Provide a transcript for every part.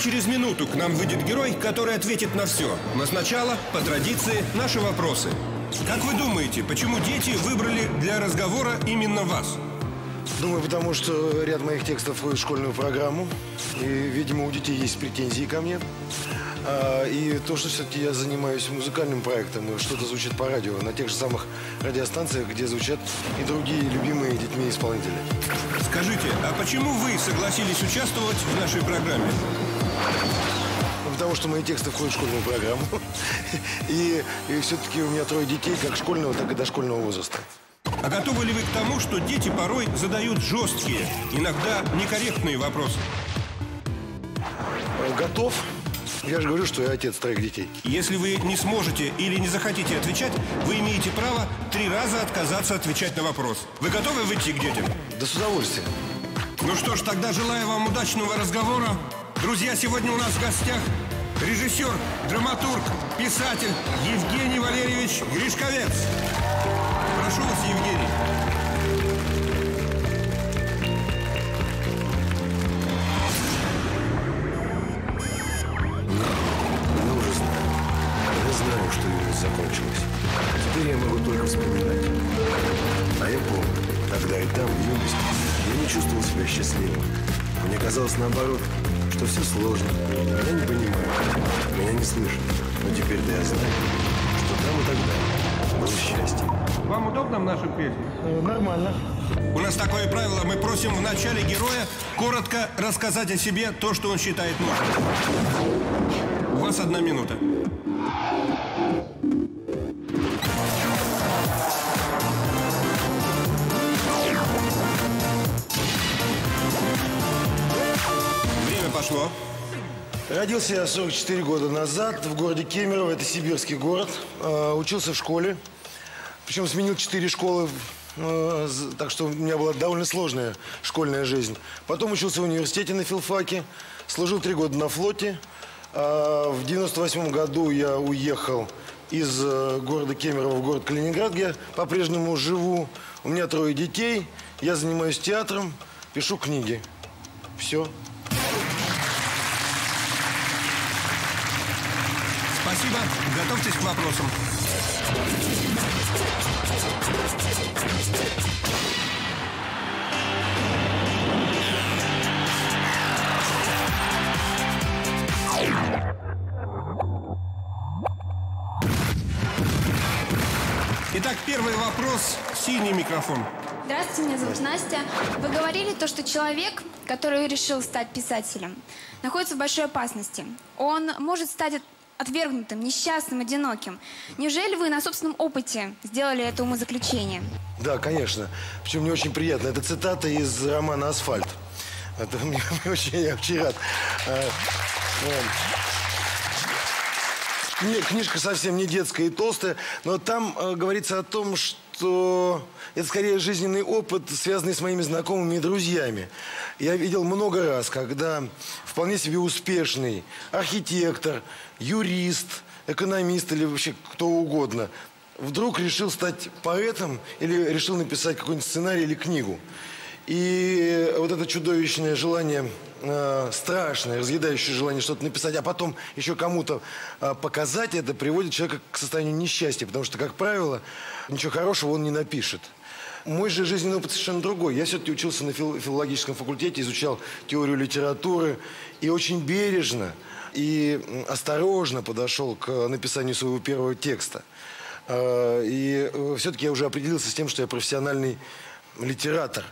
Через минуту к нам выйдет герой, который ответит на все. Но сначала, по традиции, наши вопросы. Как вы думаете, почему дети выбрали для разговора именно вас? Думаю, потому что ряд моих текстов входит в школьную программу. И, видимо, у детей есть претензии ко мне. А, и то, что все-таки я занимаюсь музыкальным проектом, и что-то звучит по радио, на тех же самых радиостанциях, где звучат и другие любимые детьми исполнители. Скажите, а почему вы согласились участвовать в нашей программе? Ну, потому что мои тексты входят в школьную программу. И, и все-таки у меня трое детей, как школьного, так и дошкольного возраста. А готовы ли вы к тому, что дети порой задают жесткие, иногда некорректные вопросы? Готов. Я же говорю, что я отец троих детей. Если вы не сможете или не захотите отвечать, вы имеете право три раза отказаться отвечать на вопрос. Вы готовы выйти к детям? Да с удовольствием. Ну что ж, тогда желаю вам удачного разговора. Друзья, сегодня у нас в гостях режиссер, драматург, писатель Евгений Валерьевич Гришковец. Прошу вас, Евгений. Я уже знаю. Я знаю, что юность закончилась. Теперь я могу только вспоминать. А я помню, тогда и там, в юности, я не чувствовал себя счастливым. Мне казалось наоборот, что все сложно. Я не понимаю, меня не слышат. Но теперь-то я знаю, что там и тогда было счастье. Вам удобно в нашем песне? Нормально. У нас такое правило. Мы просим в начале героя коротко рассказать о себе то, что он считает нужным. У вас одна минута. Пошло. Родился я 44 года назад в городе Кемерово, это сибирский город. Э, учился в школе, причем сменил 4 школы, э, так что у меня была довольно сложная школьная жизнь. Потом учился в университете на филфаке, служил 3 года на флоте. А в 98 году я уехал из э, города Кемерово в город Калининград, где я по-прежнему живу. У меня трое детей, я занимаюсь театром, пишу книги. Все. Спасибо. Готовьтесь к вопросам. Итак, первый вопрос. Синий микрофон. Здравствуйте, меня зовут Настя. Вы говорили то, что человек, который решил стать писателем, находится в большой опасности. Он может стать отвергнутым, несчастным, одиноким. Неужели вы на собственном опыте сделали это умозаключение? Да, конечно. Причем мне очень приятно. Это цитата из романа «Асфальт». Это мне, мне очень, я очень рад. А. Кни- Книжка совсем не детская и толстая, но там э, говорится о том, что это скорее жизненный опыт, связанный с моими знакомыми и друзьями. Я видел много раз, когда вполне себе успешный архитектор, юрист, экономист или вообще кто угодно вдруг решил стать поэтом или решил написать какой-нибудь сценарий или книгу. И вот это чудовищное желание, э, страшное, разъедающее желание что-то написать, а потом еще кому-то э, показать это, приводит человека к состоянию несчастья, потому что, как правило, ничего хорошего он не напишет. Мой же жизненный опыт совершенно другой. Я все-таки учился на фил- филологическом факультете, изучал теорию литературы и очень бережно и осторожно подошел к написанию своего первого текста. Э, И все-таки я уже определился с тем, что я профессиональный литератор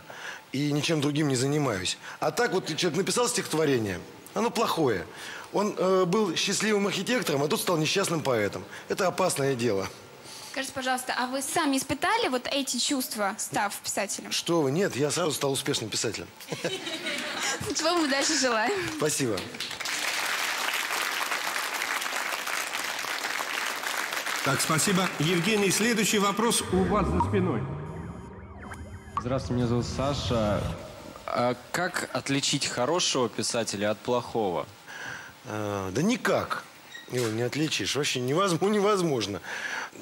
и ничем другим не занимаюсь. А так вот человек написал стихотворение, оно плохое. Он э, был счастливым архитектором, а тут стал несчастным поэтом. Это опасное дело. Скажите, пожалуйста, а вы сами испытали вот эти чувства, став писателем? Что вы, нет, я сразу стал успешным писателем. Чего мы дальше желаем? Спасибо. Так, спасибо. Евгений, следующий вопрос у вас за спиной. Здравствуйте, меня зовут Саша. А как отличить хорошего писателя от плохого? Э, да никак его не отличишь. Вообще невозможно. невозможно.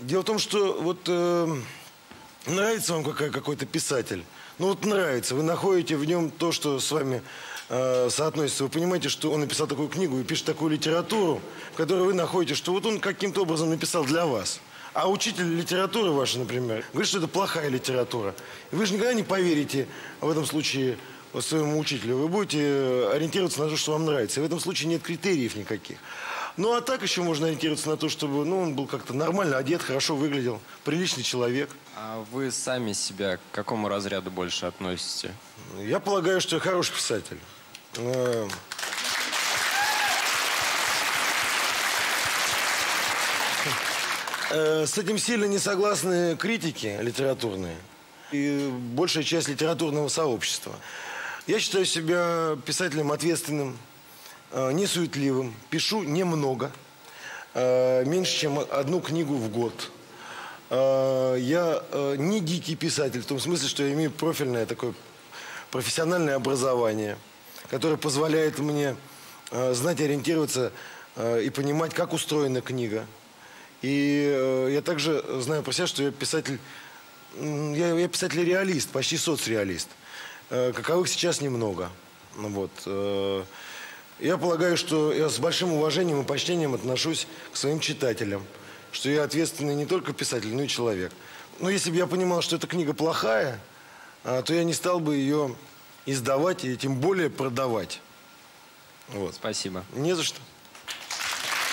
Дело в том, что вот э, нравится вам какой-то писатель. Ну вот нравится. Вы находите в нем то, что с вами э, соотносится. Вы понимаете, что он написал такую книгу и пишет такую литературу, в которой вы находите, что вот он каким-то образом написал для вас. А учитель литературы ваш, например, говорит, что это плохая литература. И вы же никогда не поверите в этом случае своему учителю. Вы будете э, ориентироваться на то, что вам нравится. И в этом случае нет критериев никаких. Ну, а так еще можно ориентироваться на то, чтобы ну, он был как-то нормально одет, хорошо выглядел, приличный человек. А вы сами себя к какому разряду больше относите? Я полагаю, что я хороший писатель. Э, э, С этим сильно не согласны критики литературные и большая часть литературного сообщества. Я считаю себя писателем ответственным, э, несуетливым, пишу немного, э, меньше, чем одну книгу в год. Э, Я э, не дикий писатель, в том смысле, что я имею профильное такое профессиональное образование, которое позволяет мне э, знать, ориентироваться э, и понимать, как устроена книга. И э, я также знаю про себя, что я писатель, я, я писатель-реалист, почти соцреалист. Э, Каковых сейчас немного. Ну Вот. э, Я полагаю, что я с большим уважением и почтением отношусь к своим читателям. Что я ответственный не только писатель, но и человек. Но если бы я понимал, что эта книга плохая, то я не стал бы ее издавать и тем более продавать. Вот. Спасибо. Не за что.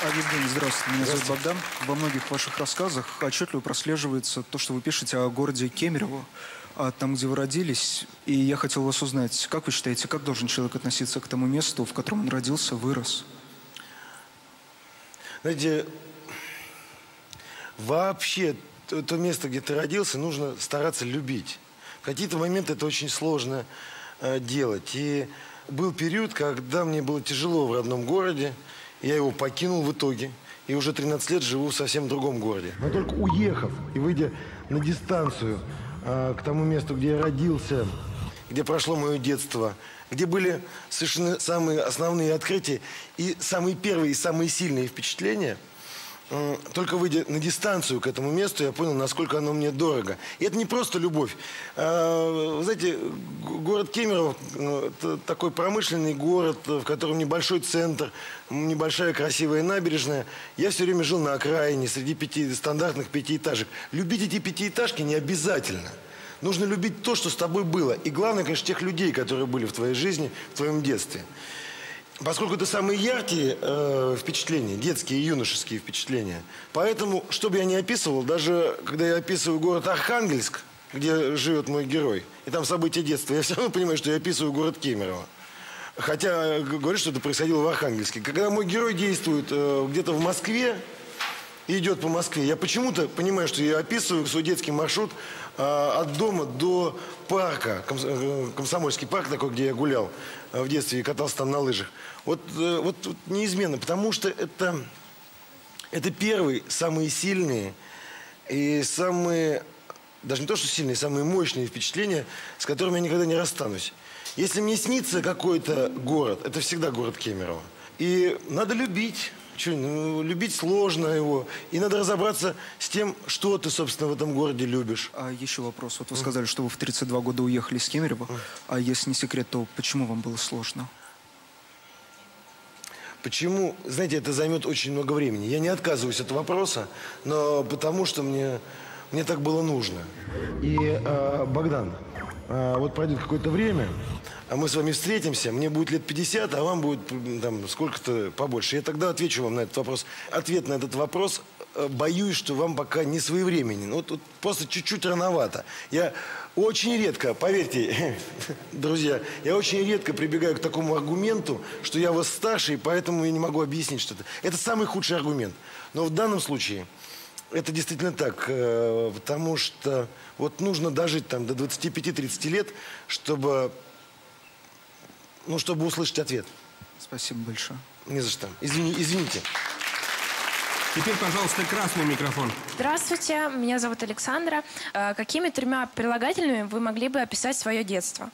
Евгений, здравствуйте. Меня зовут Богдан. Во многих ваших рассказах отчетливо прослеживается то, что вы пишете о городе Кемерово, а там, где вы родились. И я хотел вас узнать, как вы считаете, как должен человек относиться к тому месту, в котором он родился, вырос? Знаете, вообще то, то место, где ты родился, нужно стараться любить. В какие-то моменты это очень сложно э, делать. И был период, когда мне было тяжело в родном городе. Я его покинул в итоге. И уже 13 лет живу в совсем другом городе. Но только уехав и выйдя на дистанцию э, к тому месту, где я родился, где прошло мое детство, где были совершенно самые основные открытия и самые первые и самые сильные впечатления – только выйдя на дистанцию к этому месту, я понял, насколько оно мне дорого. И это не просто любовь. А, Вы знаете, город Кемерово ну, такой промышленный город, в котором небольшой центр, небольшая красивая набережная. Я все время жил на окраине, среди пяти, стандартных пятиэтажек. Любить эти пятиэтажки не обязательно. Нужно любить то, что с тобой было. И главное, конечно, тех людей, которые были в твоей жизни, в твоем детстве. Поскольку это самые яркие э, впечатления, детские и юношеские впечатления. Поэтому, что бы я ни описывал, даже когда я описываю город Архангельск, где живет мой герой, и там события детства, я все равно понимаю, что я описываю город Кемерово. Хотя э, г- говорят, что это происходило в Архангельске. Когда мой герой действует э, где-то в Москве, идет по Москве. Я почему-то понимаю, что я описываю свой детский маршрут а, от дома до парка, Комс- э, Комсомольский парк такой, где я гулял э, в детстве и катался там на лыжах. Вот, э, вот, вот неизменно, потому что это, это первые, самые сильные и самые, даже не то, что сильные, самые мощные впечатления, с которыми я никогда не расстанусь. Если мне снится какой-то город, это всегда город Кемерово. И надо любить. Чё, ну, любить сложно его. И надо разобраться с тем, что ты, собственно, в этом городе любишь. А еще вопрос. Вот вы сказали, что вы в 32 года уехали из Кемерово. А если не секрет, то почему вам было сложно? Почему? Знаете, это займет очень много времени. Я не отказываюсь от вопроса, но потому что мне, мне так было нужно. И, э, Богдан, вот пройдет какое-то время, а мы с вами встретимся, мне будет лет 50, а вам будет там сколько-то побольше. Я тогда отвечу вам на этот вопрос. Ответ на этот вопрос э, боюсь, что вам пока не своевременен. Вот, вот просто чуть-чуть рановато. Я очень редко, поверьте, друзья, я очень редко прибегаю к такому аргументу, что я вас старше, и поэтому я не могу объяснить что-то. Это самый худший аргумент. Но в данном случае это действительно так, э, потому что вот нужно дожить там до 25-30 лет, чтобы, ну, чтобы услышать ответ. Спасибо большое. Не за что. Извини, извините. Теперь, пожалуйста, красный микрофон. Здравствуйте, меня зовут Александра. Э, Какими тремя прилагательными вы могли бы описать свое детство?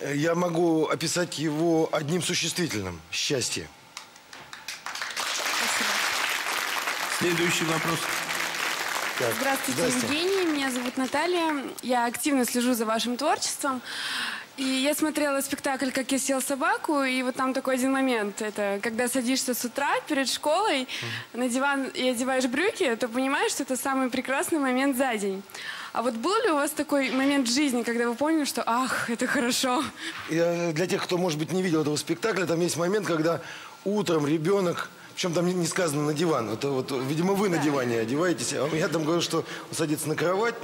Э, Я могу описать его одним существительным – счастье. Следующий вопрос. Так, Здравствуйте, здрасте. Евгений. Меня зовут Наталья. Я активно слежу за вашим творчеством. И я смотрела спектакль «Как я съел собаку», и вот там такой один момент. Это когда садишься с утра перед школой на диван и одеваешь брюки, то понимаешь, что это самый прекрасный момент за день. А вот был ли у вас такой момент в жизни, когда вы поняли, что «ах, это хорошо»? И, для тех, кто, может быть, не видел этого спектакля, там есть момент, когда утром ребенок, причем там не- сказано на диван, это вот, видимо, вы на диване одеваетесь, а я там говорю, что он садится на кровать,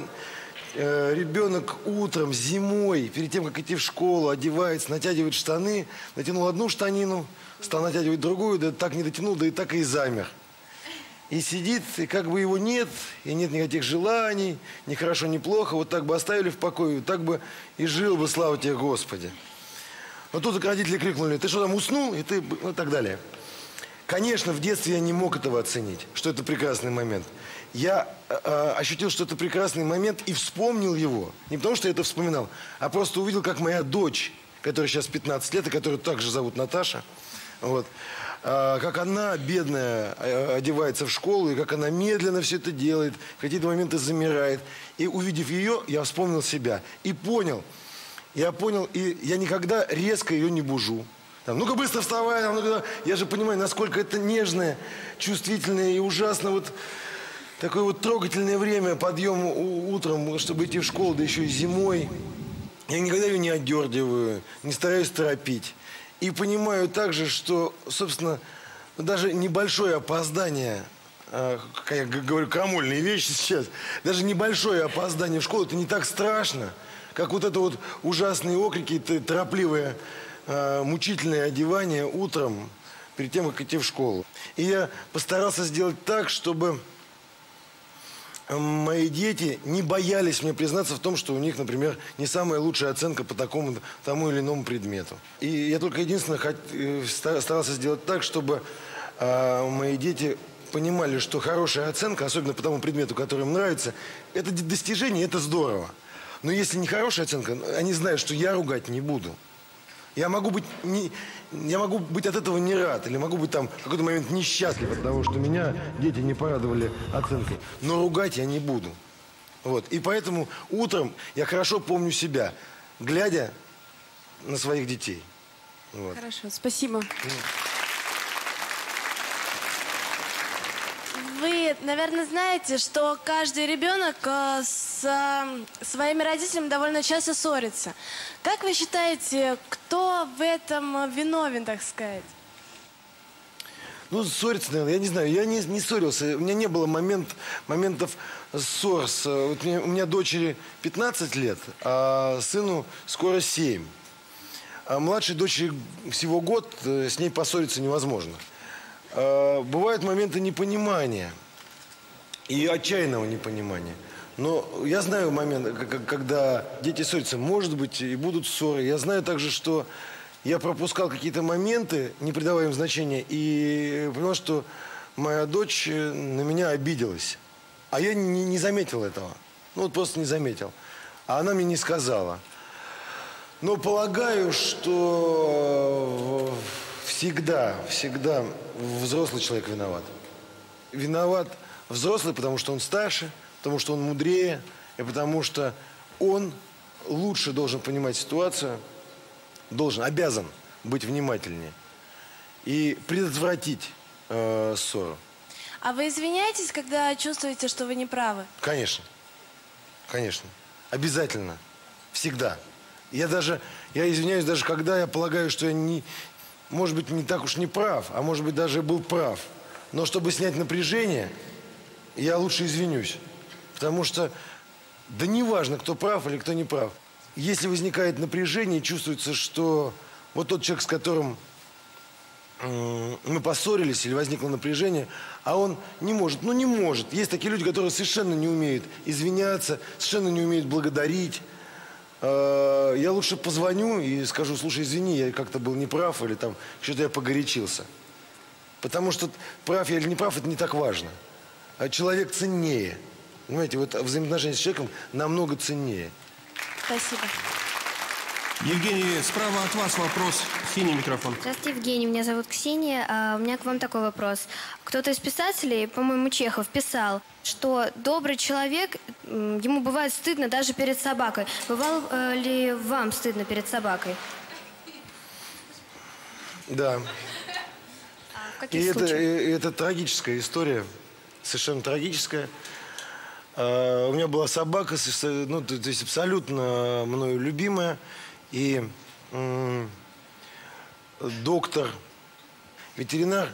э, ребенок утром, зимой, перед тем, как идти в школу, одевается, натягивает штаны, натянул одну штанину, стал натягивать другую, да так не дотянул, да и так и замер. И сидит, и как бы его нет, и нет никаких желаний, ни хорошо, ни плохо, вот так бы оставили в покое, вот так бы и жил бы, слава тебе, Господи. Но тут родители крикнули, ты что там уснул? И ты, ну, и так далее. Конечно, в детстве я не мог этого оценить, что это прекрасный момент. Я э, э, ощутил, что это прекрасный момент и вспомнил его. Не потому, что я это вспоминал, а просто увидел, как моя дочь, которая сейчас 15 лет, и которую также зовут Наташа, вот, а, как она, бедная, э, одевается в школу, и как она медленно все это делает, в какие-то моменты замирает. И увидев ее, я вспомнил себя и понял, я понял, и я никогда резко ее не бужу. Там, ну-ка быстро вставай, там, ну-ка, я же понимаю, насколько это нежное, чувствительное и ужасно вот такое вот трогательное время, подъем утром, чтобы идти в школу, да еще и зимой. Я никогда ее не отдергиваю, не стараюсь торопить. И понимаю также, что, собственно, даже небольшое опоздание, э, как я говорю, крамольные вещи сейчас, даже небольшое опоздание в школу, это не так страшно, как вот это вот ужасные окрики, т- торопливое, э, мучительное одевание утром перед тем, как идти в школу. И я постарался сделать так, чтобы мои дети не боялись мне признаться в том, что у них, например, не самая лучшая оценка по такому тому или иному предмету. И я только единственное хот- э, ста- старался сделать так, чтобы мои дети понимали, что хорошая оценка, особенно по тому предмету, который им нравится, это достижение, это здорово. Но если не хорошая оценка, они знают, что я ругать не буду. Я могу быть не, я могу быть от этого не рад, или могу быть там в какой-то момент несчастлив от того, что меня дети не порадовали оценкой. Но ругать я не буду. Вот. И поэтому утром я хорошо помню себя, глядя на своих детей. Вот. Хорошо, спасибо. Наверное, знаете, что каждый ребенок э, с э, своими родителями довольно часто ссорится. Как вы считаете, кто в этом виновен, так сказать? Ну, ссориться, наверное, я не знаю, я не, не ссорился, у меня не было момент, моментов ссор. С, вот мне- у меня дочери 15 лет, а сыну скоро 7. А младшей дочери всего год, э, с ней поссориться невозможно. А, Бывают моменты непонимания и отчаянного непонимания. Но я знаю момент, когда дети ссорятся, может быть, и будут ссоры. Я знаю также, что я пропускал какие-то моменты, не придавая им значения, и понял, что моя дочь э, на меня обиделась. А я не, не заметил этого. Ну, вот просто не заметил. А она мне не сказала. Но полагаю, что э, всегда, всегда взрослый человек виноват. Виноват взрослый, потому что он старше, потому что он мудрее, и потому что он лучше должен понимать ситуацию, должен, обязан быть внимательнее и предотвратить э, ссору. А вы извиняетесь, когда чувствуете, что вы не правы? Конечно. Конечно. Обязательно. Всегда. Я даже, я извиняюсь, даже когда я полагаю, что я не, может быть, не так уж не прав, а может быть, даже был прав. Но чтобы снять напряжение, я лучше извинюсь. Потому что, да неважно, кто прав или кто не прав. Если возникает напряжение, чувствуется, что вот тот человек, с которым мы поссорились или возникло напряжение, а он не может. Ну, не может. Есть такие люди, которые совершенно не умеют извиняться, совершенно не умеют благодарить. Э, Я лучше позвоню и скажу, слушай, извини, я как-то был неправ или там что-то я погорячился. Потому что прав я или не прав, это не так важно. А человек ценнее. Понимаете, вот взаимоотношения с человеком намного ценнее. Спасибо. Евгений, справа от вас вопрос. Синий микрофон. Здравствуйте, Евгений. Меня зовут Ксения. А, У меня к вам такой вопрос. Кто-то из писателей, по-моему, Чехов, писал, что добрый человек, ему бывает стыдно даже перед собакой. Бывало э, ли вам стыдно перед собакой? Да. В И каких это, случаях? и это трагическая история, совершенно трагическая. У меня была собака, со- ну, то есть абсолютно мною любимая. И доктор, ветеринар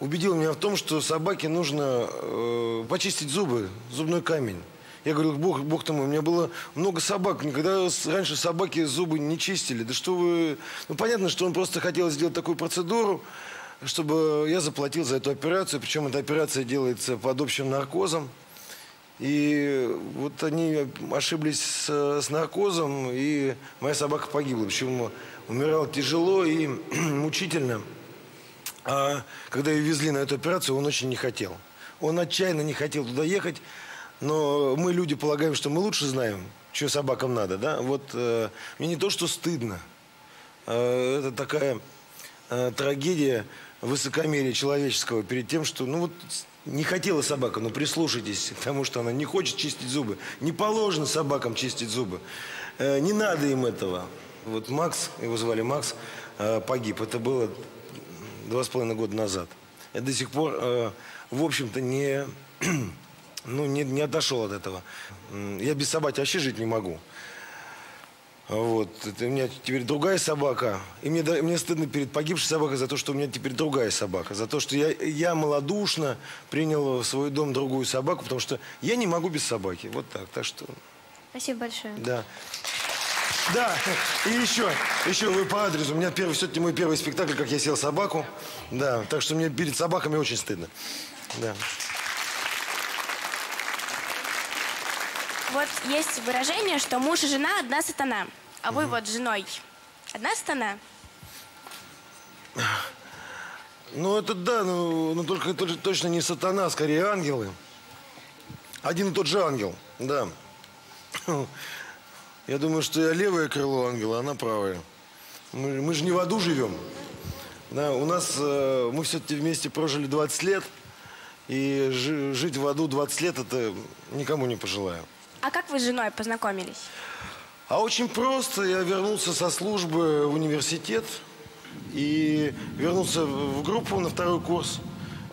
убедил меня в том, что собаке нужно э, почистить зубы, зубной камень. Я говорю, бог, бог ты мой, у меня было много собак. Никогда раньше собаки зубы не чистили. Да что вы... Ну, понятно, что он просто хотел сделать такую процедуру, чтобы я заплатил за эту операцию. Причем эта операция делается под общим наркозом. И вот они ошиблись с, с наркозом, и моя собака погибла. Причем умирала тяжело и мучительно. А когда ее везли на эту операцию, он очень не хотел. Он отчаянно не хотел туда ехать, но мы, люди, полагаем, что мы лучше знаем, что собакам надо, да? Вот э, мне не то, что стыдно. Э, это такая э, трагедия высокомерия человеческого перед тем, что, ну вот, не хотела собака, но прислушайтесь к тому, что она не хочет чистить зубы. Не положено собакам чистить зубы. Э, не надо им этого. Вот Макс, его звали Макс, э, погиб. Это было два с половиной года назад. Я до сих пор, э, в общем-то, не, ну, не, не отошел от этого. Я без собаки вообще жить не могу. Вот. Это у меня теперь другая собака. И мне, да- мне стыдно перед погибшей собакой за то, что у меня теперь другая собака. За то, что я, я малодушно принял в свой дом другую собаку, потому что я не могу без собаки. Вот так. Так что, Спасибо большое. да. Да, и еще, еще вы по адресу. У меня первый, все-таки мой первый спектакль, как я сел собаку. Да, так что мне перед собаками очень стыдно. Да. Вот есть выражение, что муж и жена одна сатана. А вы вот с женой одна сатана? Ну, это да, но, но только это точно не сатана, а скорее ангелы. Один и тот же ангел, да. Я думаю, что я левое крыло ангела, а она правая. Мы, мы же не в аду живем. Да, у нас, э, мы все-таки вместе прожили 20 лет, и жи- жить в аду 20 лет, это никому не пожелаю. А как вы с женой познакомились? А очень просто. Я вернулся со службы в университет и вернулся в группу на второй курс.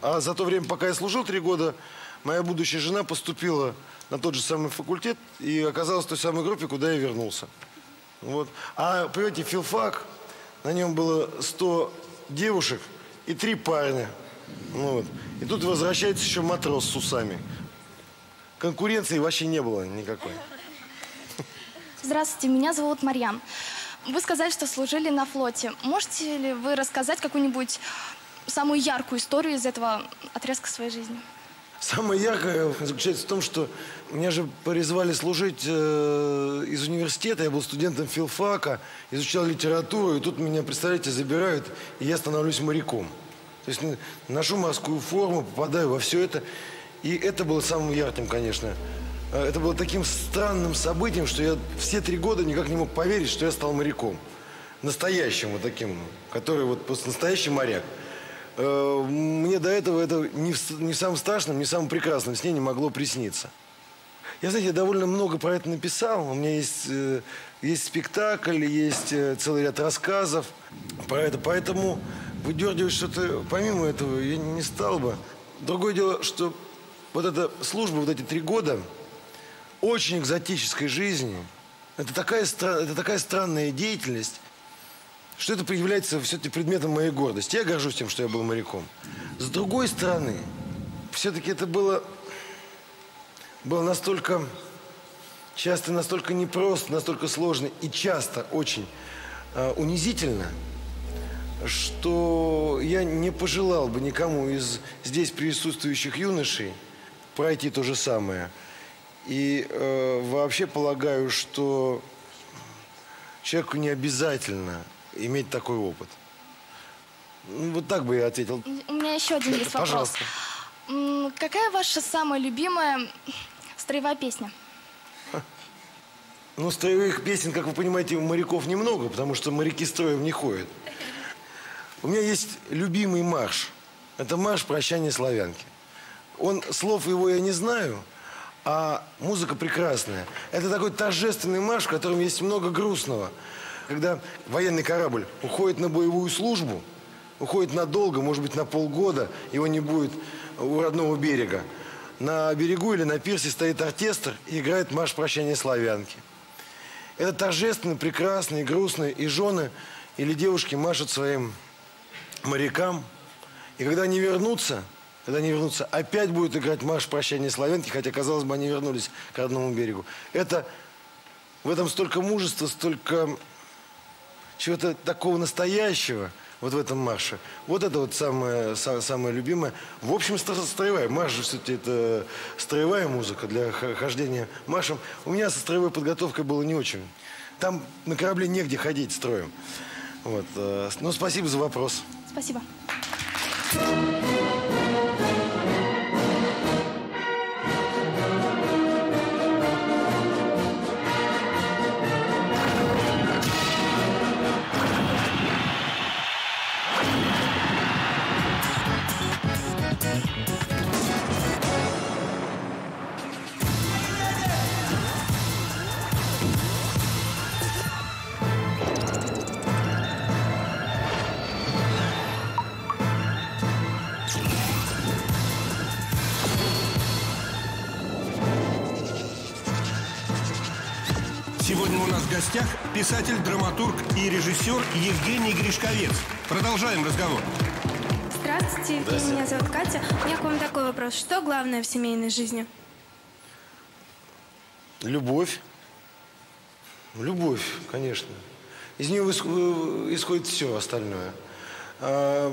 А за то время, пока я служил три года, моя будущая жена поступила на тот же самый факультет и оказалась в той самой группе, куда я вернулся. Вот. А, понимаете, филфак, на нем было 100 девушек и три парня. Вот. И тут возвращается еще матрос с усами. Конкуренции вообще не было никакой. Здравствуйте, меня зовут Марьям. Вы сказали, что служили на флоте. Можете ли вы рассказать какую-нибудь самую яркую историю из этого отрезка своей жизни? Самое яркое заключается в том, что меня же призвали служить э, из университета. Я был студентом филфака, изучал литературу, и тут меня, представляете, забирают, и я становлюсь моряком. То есть ношу морскую форму, попадаю во все это. И это было самым ярким, конечно. Э, Это было таким странным событием, что я все три года никак не мог поверить, что я стал моряком. Настоящим вот таким, который вот настоящий моряк. Э, Мне до этого это ни в, ни в самом страшном, ни в самом прекрасном сне не могло присниться. Я, знаете, довольно много про это написал. У меня есть, э, есть спектакль, есть целый ряд рассказов про это. Поэтому выдергивать что-то помимо этого я не стал бы. Другое дело, что вот эта служба, вот эти три года очень экзотической жизни, это такая, это такая странная деятельность, что это является все-таки предметом моей гордости. Я горжусь тем, что я был моряком. С другой стороны, все-таки это было, было настолько часто настолько непросто, настолько сложно и часто очень э, унизительно, что я не пожелал бы никому из здесь присутствующих юношей пройти то же самое. И э, вообще полагаю, что человеку не обязательно иметь такой опыт. Ну, Вот так бы я ответил. У меня еще один есть вопрос. Пожалуйста. Какая ваша самая любимая строевая песня? Ну, строевых песен, как вы понимаете, у моряков немного, потому что моряки строев не ходят. У меня есть любимый марш. Это марш прощания славянки. Он, слов его я не знаю, а музыка прекрасная. Это такой торжественный марш, в котором есть много грустного. Когда военный корабль уходит на боевую службу, уходит надолго, может быть, на полгода, его не будет у родного берега. На берегу или на пирсе стоит оркестр и играет марш прощания славянки. Это торжественно, прекрасно и грустно, и жены или девушки машут своим морякам. И когда они вернутся, когда они вернутся, опять будет играть марш прощания славянки, хотя, казалось бы, они вернулись к родному берегу. Это, в этом столько мужества, столько чего-то такого настоящего – вот в этом марше. Вот это вот самое, самое любимое. В общем, строевая. Марш же, кстати, это строевая музыка для хождения маршем. У меня со строевой подготовкой было не очень. Там на корабле негде ходить строем. Вот. Э, ну, спасибо за вопрос. Спасибо. Гостях писатель, драматург и режиссер Евгений Гришковец. Продолжаем разговор. Здравствуйте, Здравствуйте. меня зовут Катя. У меня к вам такой вопрос. Что главное в семейной жизни? Любовь. Любовь, конечно. Из нее исходит все остальное. А...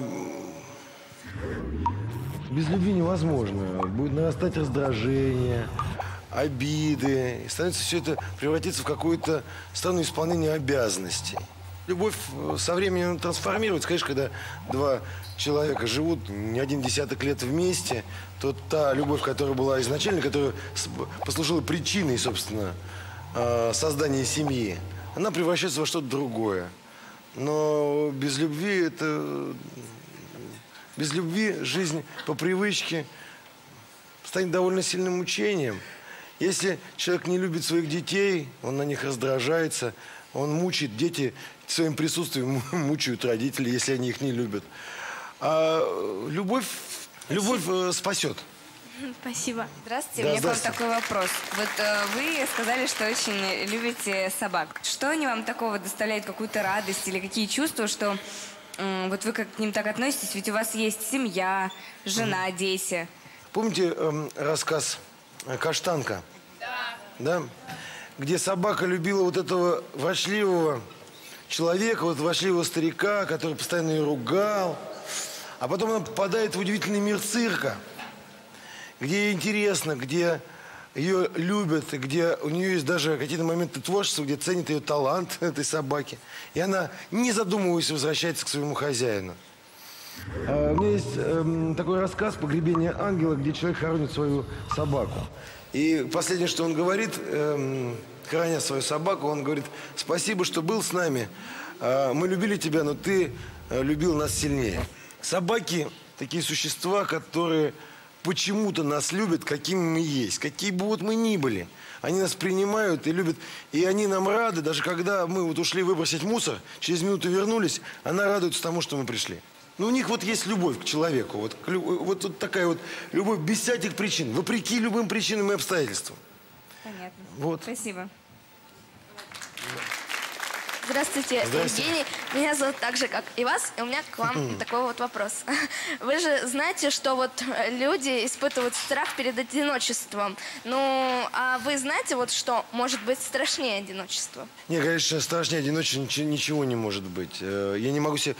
Без любви невозможно. Будет нарастать раздражение, обиды. И становится все это превратиться в какое-то странное исполнение обязанностей. Любовь э, со временем трансформируется. Конечно, когда два человека живут не один десяток лет вместе, то та любовь, которая была изначально, которая послужила причиной, собственно, э, создания семьи, она превращается во что-то другое. Но без любви это... Без любви жизнь по привычке станет довольно сильным мучением. Если человек не любит своих детей, он на них раздражается, он мучает, дети своим присутствием мучают родителей, если они их не любят. А любовь, любовь э, спасет. Спасибо. Здравствуйте, да, у меня к вам такой вопрос. Вот э, вы сказали, что очень любите собак. Что они вам такого доставляют, какую-то радость или какие чувства, что э, вот вы как к ним так относитесь? Ведь у вас есть семья, жена, дети. Помните э, рассказ Каштанка. Да. Да? Где собака любила вот этого вошливого человека, вот вошливого старика, который постоянно ее ругал. А потом она попадает в удивительный мир цирка, где ей интересно, где ее любят, где у нее есть даже какие-то моменты творчества, где ценит ее талант этой собаки. И она, не задумываясь, возвращается к своему хозяину. А, у меня есть э, такой рассказ «Погребение ангела», где человек хоронит свою собаку. И последнее, что он говорит, э, храня свою собаку, он говорит, спасибо, что был с нами. Э, мы любили тебя, но ты э, любил нас сильнее. Собаки – такие существа, которые почему-то нас любят, какими мы есть, какие бы вот мы ни были. Они нас принимают и любят. И они нам рады, даже когда мы вот ушли выбросить мусор, через минуту вернулись, она радуется тому, что мы пришли. Но у них вот есть любовь к человеку. Вот, вот, вот такая вот любовь без всяких причин, вопреки любым причинам и обстоятельствам. Понятно. Вот. Спасибо. Здравствуйте, Здравствуйте, Евгений. Меня зовут так же, как и вас, и у меня к вам такой вот вопрос. Вы же знаете, что вот люди испытывают страх перед одиночеством. Ну, а вы знаете вот что может быть страшнее одиночества? Не, конечно, страшнее одиночества ничего не может быть. Э, я не могу себе...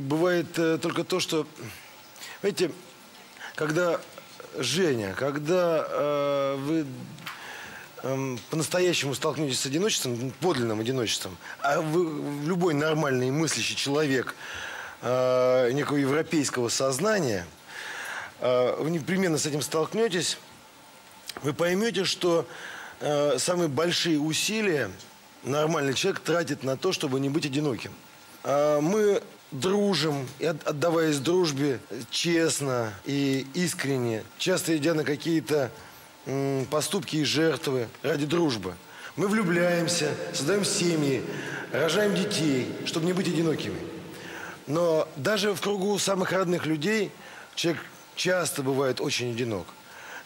Бывает э, только то, что... Знаете, когда Женя, когда э, вы Эм, по-настоящему столкнетесь с одиночеством, подлинным одиночеством, а вы, любой нормальный мыслящий человек э, некого европейского сознания, э, вы непременно с этим столкнетесь, вы поймете, что э, самые большие усилия нормальный человек тратит на то, чтобы не быть одиноким. А, мы дружим, и отдаваясь дружбе честно и искренне, часто идя на какие-то поступки и жертвы ради дружбы. Мы влюбляемся, создаем семьи, рожаем детей, чтобы не быть одинокими. Но даже в кругу самых родных людей человек часто бывает очень одинок.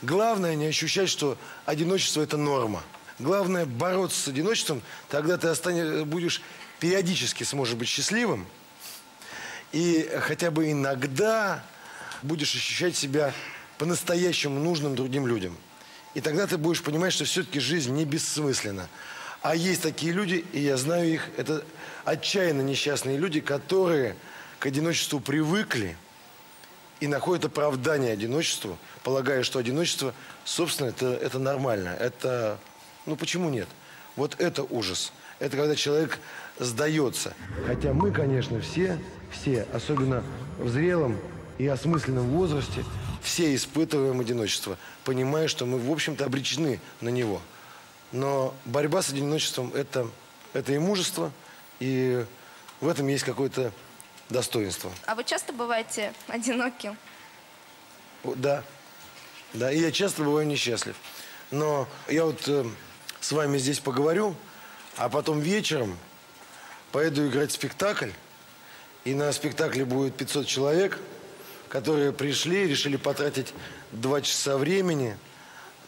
Главное не ощущать, что одиночество – это норма. Главное бороться с одиночеством, тогда ты останешь, будешь периодически сможешь быть счастливым, и хотя бы иногда будешь ощущать себя по-настоящему нужным другим людям. И тогда ты будешь понимать, что все-таки жизнь не бессмысленна. А есть такие люди, и я знаю их, это отчаянно несчастные люди, которые к одиночеству привыкли и находят оправдание одиночеству, полагая, что одиночество, собственно, это, это нормально. Это, ну почему нет? Вот это ужас. Это когда человек сдается. Хотя мы, конечно, все, все, особенно в зрелом и осмысленном возрасте, все испытываем одиночество, понимая, что мы, в общем-то, обречены на него. Но борьба с одиночеством это, – это и мужество, и в этом есть какое-то достоинство. А вы часто бываете одиноким? Да. Да, и я часто бываю несчастлив. Но я вот э, с вами здесь поговорю, а потом вечером поеду играть в спектакль. И на спектакле будет 500 человек, которые пришли, решили потратить два часа времени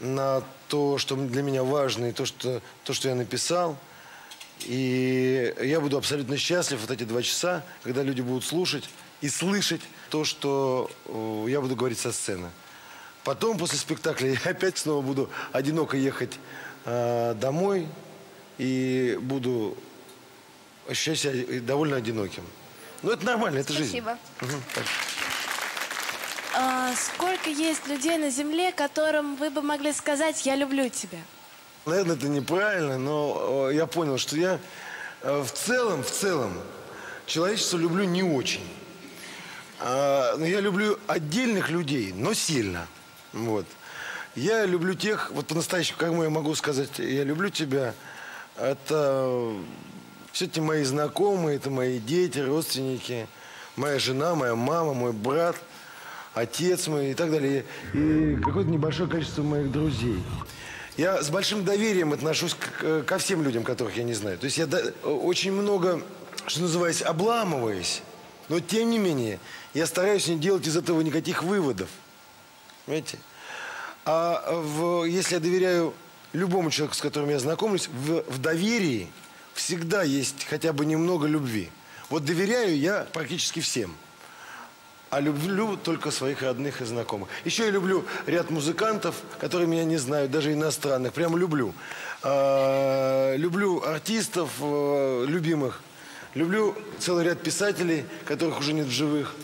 на то, что для меня важно, и то, что, то, что я написал. И я буду абсолютно счастлив вот эти два часа, когда люди будут слушать и слышать то, что я буду говорить со сцены. Потом, после спектакля, я опять снова буду одиноко ехать э, домой и буду ощущать себя довольно одиноким. Ну, это нормально, это жизнь. Спасибо. Угу, а, сколько есть людей на Земле, которым вы бы могли сказать «я люблю тебя»? Наверное, это неправильно, но я понял, что я э, в целом, в целом, человечество люблю не очень. А, но я люблю отдельных людей, но сильно. Вот. Я люблю тех, вот по-настоящему, как я могу сказать, я люблю тебя, это все эти мои знакомые, это мои дети, родственники, моя жена, моя мама, мой брат, отец мой и так далее. И какое-то небольшое количество моих друзей. Я с большим доверием отношусь к, ко всем людям, которых я не знаю. То есть я до, очень много, что называется, обламываюсь. Но тем не менее, я стараюсь не делать из этого никаких выводов. Понимаете? А в, если я доверяю любому человеку, с которым я знакомлюсь, в, в доверии – всегда есть хотя бы немного любви. Вот доверяю я практически всем. А люблю только своих родных и знакомых. Еще я люблю ряд музыкантов, которые меня не знают, даже иностранных. Прямо люблю. А, люблю артистов а, любимых. Люблю целый ряд писателей, которых уже нет в живых.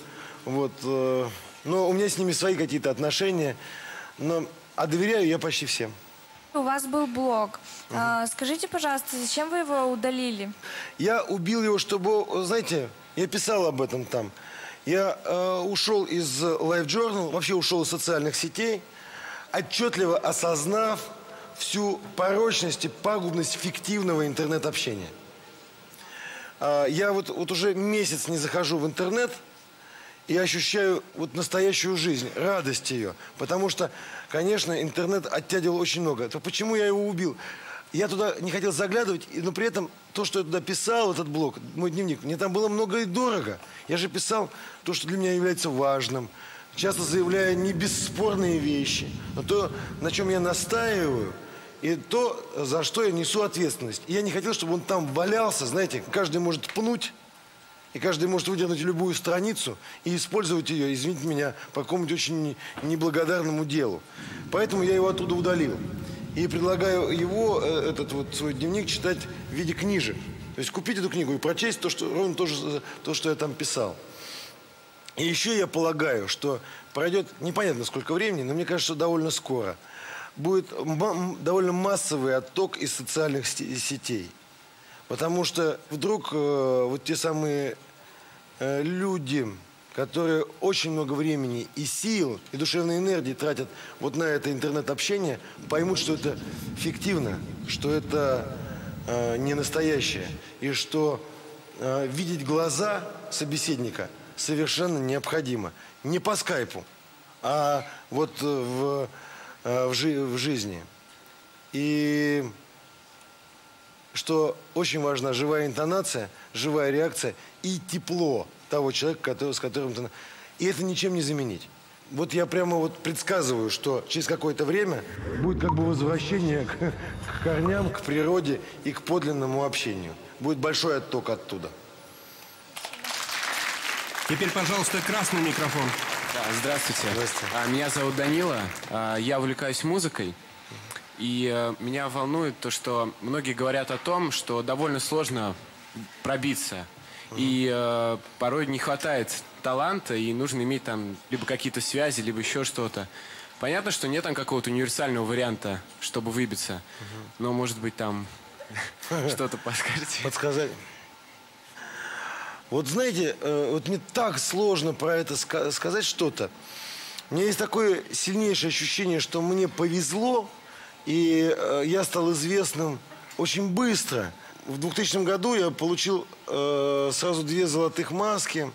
Вот. А, но у меня с ними свои какие-то отношения. Но, а доверяю я почти всем. У вас был блог. Угу. А, скажите, пожалуйста, зачем вы его удалили? Я убил его, чтобы, знаете, я писал об этом там. Я э, ушел из Life Journal, вообще ушел из социальных сетей, отчетливо осознав всю порочность и пагубность фиктивного интернет-общения. Э, я вот, вот уже месяц не захожу в интернет – и ощущаю вот настоящую жизнь, радость ее. Потому что, конечно, интернет оттягивал очень много. То почему я его убил? Я туда не хотел заглядывать, но при этом то, что я туда писал, этот блог, мой дневник, мне там было много и дорого. Я же писал то, что для меня является важным, часто заявляя не бесспорные вещи, но то, на чем я настаиваю, и то, за что я несу ответственность. И я не хотел, чтобы он там валялся, знаете, каждый может пнуть, и каждый может выдернуть любую страницу и использовать ее, извините меня, по какому-нибудь очень неблагодарному делу. Поэтому я его оттуда удалил. И предлагаю его, э, этот вот свой дневник, читать в виде книжек. То есть купить эту книгу и прочесть то, что, ровно то, то, что я там писал. И еще я полагаю, что пройдет непонятно сколько времени, но мне кажется, довольно скоро, будет довольно массовый отток из социальных сетей. Потому что вдруг э, вот те самые э, люди, которые очень много времени и сил, и душевной энергии тратят вот на это интернет-общение, поймут, что это фиктивно, что это э, не настоящее, и что э, видеть глаза собеседника совершенно необходимо. Не по скайпу, а вот в, э, в, жи в жизни. И что очень важна живая интонация, живая реакция и тепло того человека, который, с которым ты... И это ничем не заменить. Вот я прямо вот предсказываю, что через какое-то время будет как бы возвращение к, к корням, к природе и к подлинному общению. Будет большой отток оттуда. Теперь, пожалуйста, красный микрофон. Да, здравствуйте. Здравствуйте. А, Меня зовут Данила. А, Я увлекаюсь музыкой. И э, меня волнует то, что многие говорят о том, что довольно сложно пробиться. И э, порой не хватает таланта, и нужно иметь там либо какие-то связи, либо еще что-то. Понятно, что нет там какого-то универсального варианта, чтобы выбиться. Но, может быть, там что-то подскажете. Подсказать. Вот знаете, э, вот мне так сложно про это ска- сказать что-то. У меня есть такое сильнейшее ощущение, что мне повезло, и э, я стал известным очень быстро. В 2000 году я получил э, сразу две золотых маски.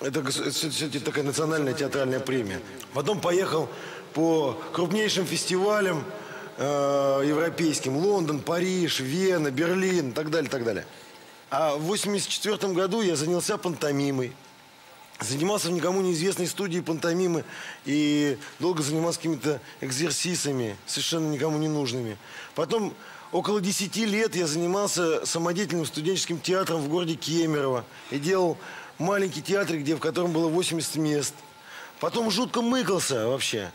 Это все-таки такая национальная театральная премия. Потом поехал по крупнейшим фестивалям э, европейским. Лондон, Париж, Вена, Берлин и так далее, так далее. А в 1984 году я занялся пантомимой. Занимался в никому неизвестной студии пантомимы и долго занимался какими-то экзерсисами, совершенно никому не нужными. Потом около 10 лет я занимался самодеятельным студенческим театром в городе Кемерово и делал маленький театр, где, в котором было 80 мест. Потом жутко мыкался вообще.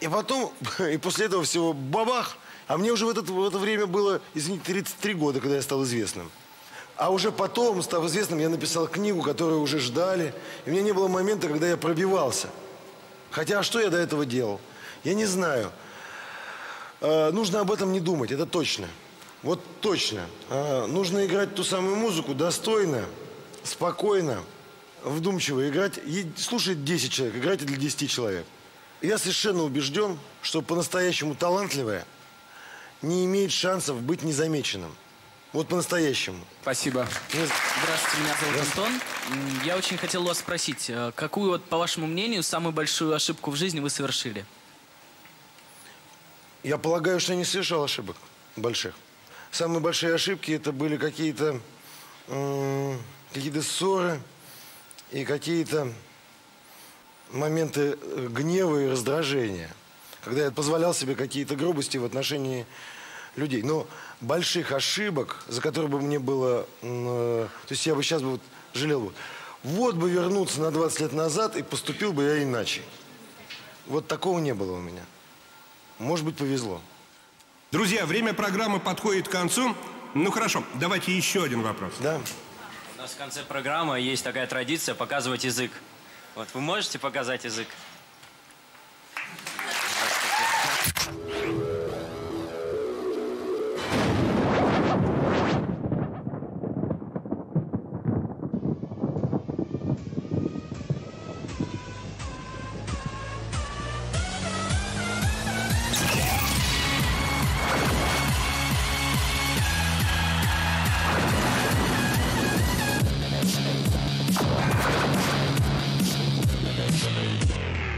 И потом, и после этого всего бабах. А мне уже в, этот, в это время было, извините, 33 года, когда я стал известным. А уже потом, став известным, я написал книгу, которую уже ждали. И у меня не было момента, когда я пробивался. Хотя, а что я до этого делал? Я не знаю. Э, нужно об этом не думать, это точно. Вот точно. Э, нужно играть ту самую музыку достойно, спокойно, вдумчиво играть. Е- Слушает 10 человек, играйте для 10 человек. Я совершенно убежден, что по-настоящему талантливое не имеет шансов быть незамеченным. Вот по-настоящему. Спасибо. Здравствуйте, меня зовут Антон. Я очень хотел вас спросить, э, какую, вот, по вашему мнению, самую большую ошибку в жизни вы совершили? Я полагаю, что не совершал ошибок больших. Самые большие ошибки это были какие-то м, какие-то ссоры и какие-то моменты э, гнева и раздражения. Когда я позволял себе какие-то грубости в отношении людей. Но больших ошибок, за которые бы мне было... э, то есть я бы сейчас бы вот жалел бы. Вот бы вернуться на 20 лет назад и поступил бы я иначе. Вот такого не было у меня. Может быть, повезло. Друзья, время программы подходит к концу. Ну хорошо, давайте еще один вопрос. Да. У нас в конце программы есть такая традиция показывать язык. Вот вы можете показать язык?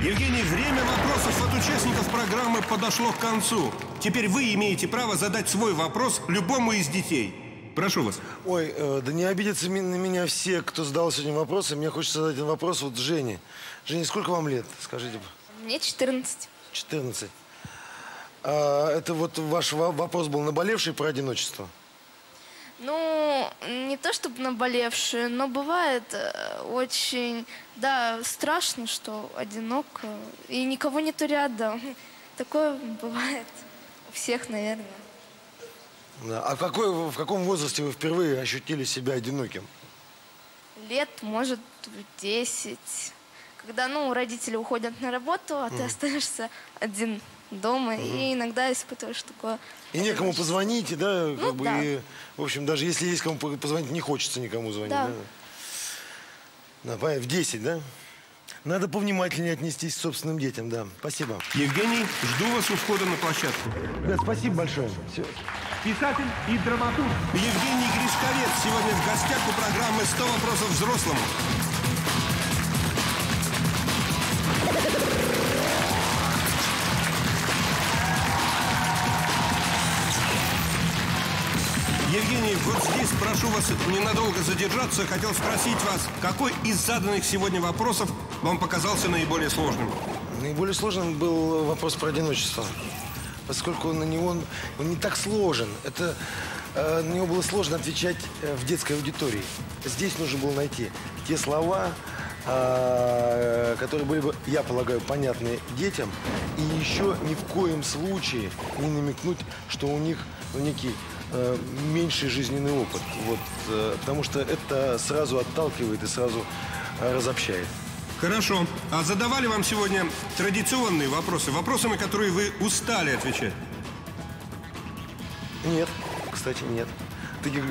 Евгений, время вопросов от участников программы подошло к концу. Теперь вы имеете право задать свой вопрос любому из детей. Прошу вас. Ой, э, да не обидятся на меня все, кто задал сегодня вопросы. Мне хочется задать один вопрос вот Жене. Женя, сколько вам лет? Скажите. Мне 14. 14. А, это вот ваш во- вопрос был наболевший про одиночество? Ну, не то чтобы наболевшие, но бывает э, очень, да, страшно, что одиноко, и никого нету рядом. Такое бывает у всех, наверное. Да. А в, какой, в каком возрасте вы впервые ощутили себя одиноким? Лет, может, в 10. Когда, ну, родители уходят на работу, а ты Мгм. остаешься один дома, и иногда испытываешь такое... И некому позвонить, да? Ну, как бы, да. и, в общем, даже если есть кому по- позвонить, не хочется никому звонить. Да. Да, да в 10, да? Надо повнимательнее отнестись к собственным детям, да. Спасибо. Евгений, жду вас у входа на площадку. Ребят, спасибо большое. Всё. писатель и драматург Евгений Гришковец сегодня в гостях у программы «100 вопросов взрослому». Евгений, здесь прошу вас ненадолго задержаться. Хотел спросить вас, какой из заданных сегодня вопросов вам показался наиболее сложным? Наиболее сложным был вопрос про одиночество. Поскольку на него он, он не так сложен. Это э, на него было сложно отвечать э, в детской аудитории. Здесь нужно было найти те слова, э, которые были бы, я полагаю, понятны детям. И еще ни в коем случае не намекнуть, что у них ну, некий э, меньший жизненный опыт. Вот, э, потому что это сразу отталкивает и сразу э, разобщает. Хорошо. А задавали вам сегодня традиционные вопросы? Вопросы, на которые вы устали отвечать? Нет, кстати, нет. Таких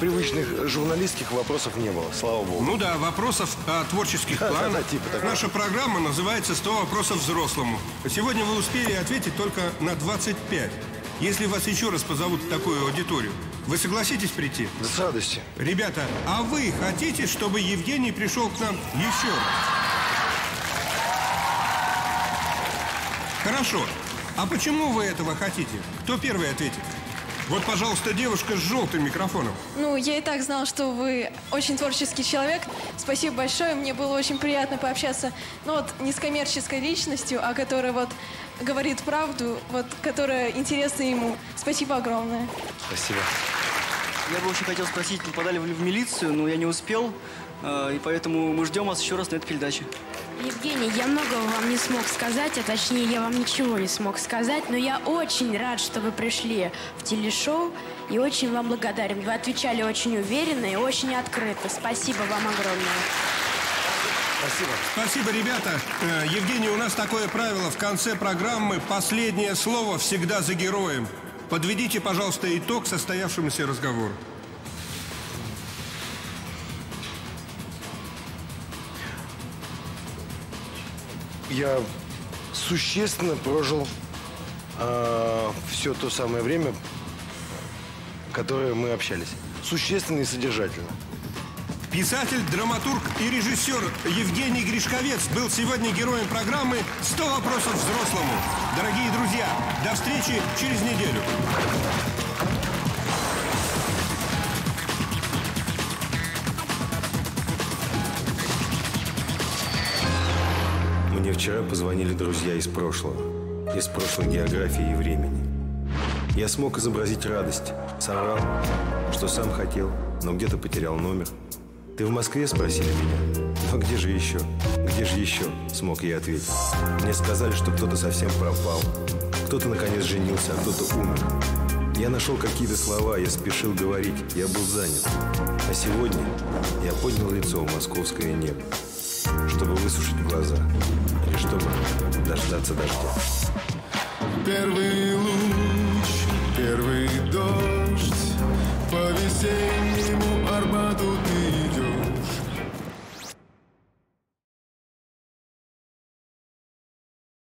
привычных журналистских вопросов не было, слава богу. Ну да, вопросов о творческих Да, планах. да, типа такого. Наша программа называется «100 вопросов взрослому». Сегодня вы успели ответить только на 25. Если вас еще раз позовут в такую аудиторию, вы согласитесь прийти? С радостью. Ребята, а вы хотите, чтобы Евгений пришел к нам еще раз? Хорошо. А почему вы этого хотите? Кто первый ответит? Вот, пожалуйста, девушка с желтым микрофоном. Ну, я и так знала, что вы очень творческий человек. Спасибо большое, мне было очень приятно пообщаться, ну вот, не с коммерческой личностью, а которая вот говорит правду, вот, которая интересна ему. Спасибо огромное. Спасибо. Я бы очень хотел спросить, попадали ли вы в милицию, но я не успел, и поэтому мы ждем вас еще раз на этой передаче. Евгений, я многого вам не смог сказать, а точнее я вам ничего не смог сказать, но я очень рад, что вы пришли в телешоу и очень вам благодарен. Вы отвечали очень уверенно и очень открыто. Спасибо вам огромное. Спасибо. Спасибо, ребята. Э, Евгений, у нас такое правило. В конце программы последнее слово всегда за героем. Подведите, пожалуйста, итог состоявшемуся разговору. Я существенно прожил все то самое время, которое мы общались. Существенно и содержательно. Писатель, драматург и режиссер Евгений Гришковец был сегодня героем программы «100 вопросов взрослому». Дорогие друзья, до встречи через неделю. Вчера позвонили друзья из прошлого, из прошлой географии и времени. Я смог изобразить радость, соврал, что сам хотел, но где-то потерял номер. «Ты в Москве?» – спросили меня. «Но где же еще? Где же еще?» – смог я ответить. Мне сказали, что кто-то совсем пропал. Кто-то, наконец, женился, а кто-то умер. Я нашел какие-то слова, я спешил говорить, я был занят. А сегодня я поднял лицо в московское небо, чтобы высушить глаза, чтобы дождаться дождя. Первый луч, первый дождь по весенней